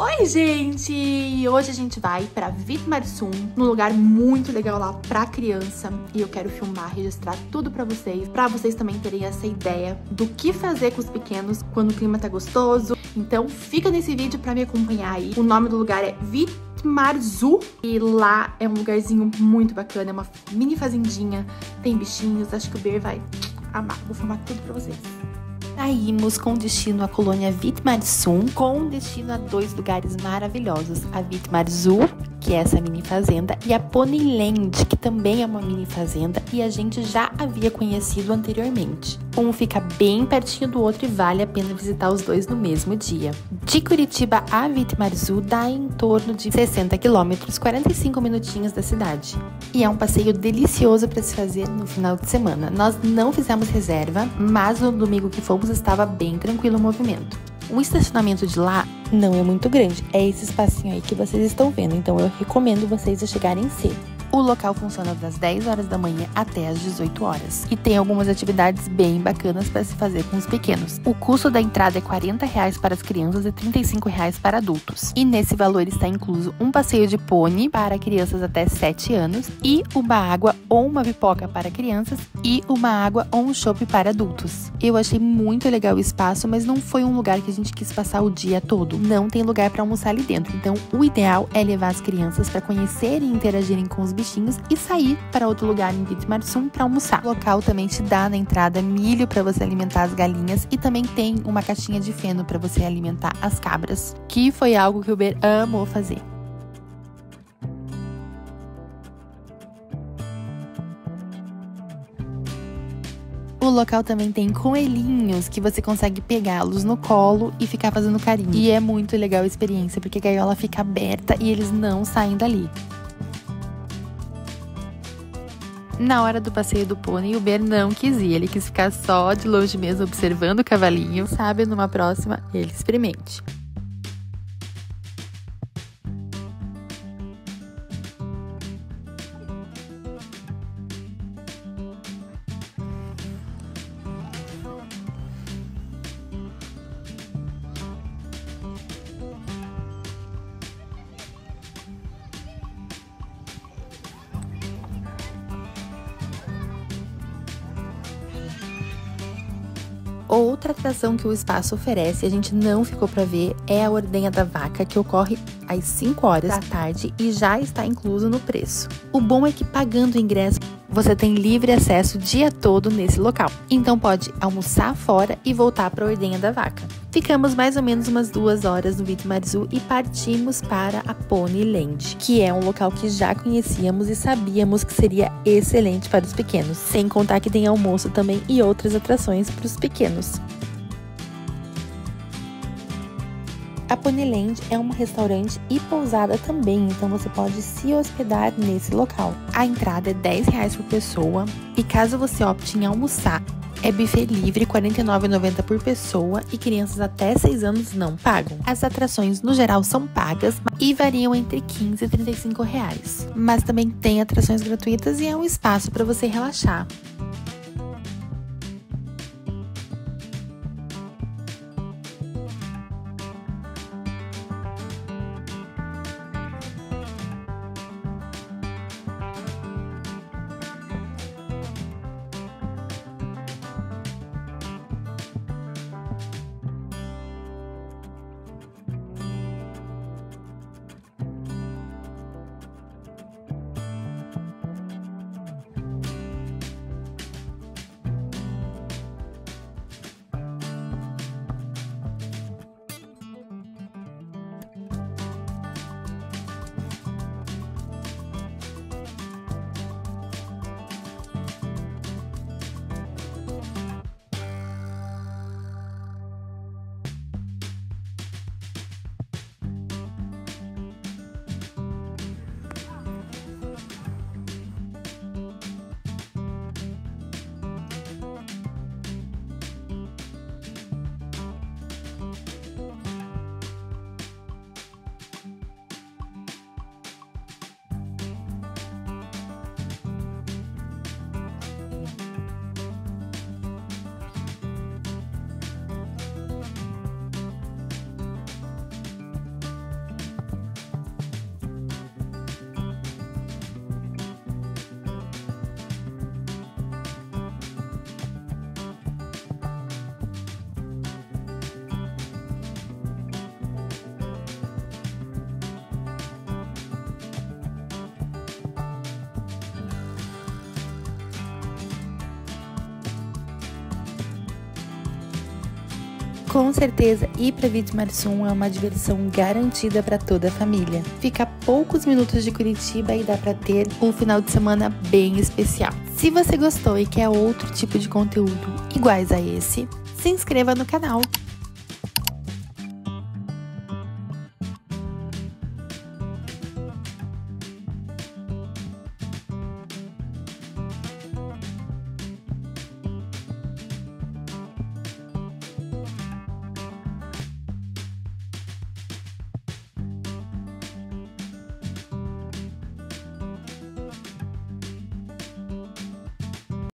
Oi, gente! Hoje a gente vai pra Vitmarsum, num lugar muito legal lá pra criança. E eu quero filmar, registrar tudo pra vocês, pra vocês também terem essa ideia do que fazer com os pequenos quando o clima tá gostoso. Então fica nesse vídeo pra me acompanhar aí. O nome do lugar é Vitmarzu e lá é um lugarzinho muito bacana, é uma mini fazendinha, tem bichinhos, acho que o Ber vai amar. Vou filmar tudo pra vocês. Saímos com destino à colônia Vitmarsum, com destino a dois lugares maravilhosos, a Vitmarzu, que é essa mini fazenda, e a Ponyland, que também é uma mini fazenda e a gente já havia conhecido anteriormente. Um fica bem pertinho do outro e vale a pena visitar os dois no mesmo dia. De Curitiba a Vitmarzu dá em torno de 60 quilômetros, 45 minutinhos da cidade. E é um passeio delicioso para se fazer no final de semana. Nós não fizemos reserva, mas no domingo que fomos estava bem tranquilo o movimento. O estacionamento de lá não é muito grande, é esse espacinho aí que vocês estão vendo, então eu recomendo vocês a chegarem cedo. O local funciona das 10 horas da manhã até as 18 horas e tem algumas atividades bem bacanas para se fazer com os pequenos. O custo da entrada é 40 reais para as crianças e 35 reais para adultos. E nesse valor está incluso um passeio de pônei para crianças até 7 anos e uma água ou uma pipoca para crianças e uma água ou um chopp para adultos. Eu achei muito legal o espaço, mas não foi um lugar que a gente quis passar o dia todo. Não tem lugar para almoçar ali dentro, então o ideal é levar as crianças para conhecerem e interagirem com os bichinhos e sair para outro lugar em Vitmarsum para almoçar. O local também te dá na entrada milho para você alimentar as galinhas e também tem uma caixinha de feno para você alimentar as cabras, que foi algo que o Ber amou fazer. O local também tem coelhinhos que você consegue pegá-los no colo e ficar fazendo carinho. E é muito legal a experiência, porque a gaiola fica aberta e eles não saem dali. Na hora do passeio do pônei, o Ber não quis ir, ele quis ficar só de longe mesmo observando o cavalinho. Sabe, numa próxima ele experimente. Outra atração que o espaço oferece, a gente não ficou para ver, é a ordenha da vaca, que ocorre às 5 horas da tarde e já está incluso no preço. O bom é que pagando o ingresso, você tem livre acesso o dia todo nesse local. Então pode almoçar fora e voltar para a ordenha da vaca. Ficamos mais ou menos umas duas horas no Vitmarzu e partimos para a Ponyland, que é um local que já conhecíamos e sabíamos que seria excelente para os pequenos, sem contar que tem almoço também e outras atrações para os pequenos. A Ponyland é um restaurante e pousada também, então você pode se hospedar nesse local. A entrada é 10 reais por pessoa e caso você opte em almoçar é buffet livre, R$ 49,90 por pessoa e crianças até 6 anos não pagam. As atrações no geral são pagas e variam entre 15 e 35 reais. Mas também tem atrações gratuitas e é um espaço para você relaxar. Com certeza, ir para Vitimarsum é uma diversão garantida para toda a família. Fica a poucos minutos de Curitiba e dá para ter um final de semana bem especial. Se você gostou e quer outro tipo de conteúdo iguais a esse, se inscreva no canal.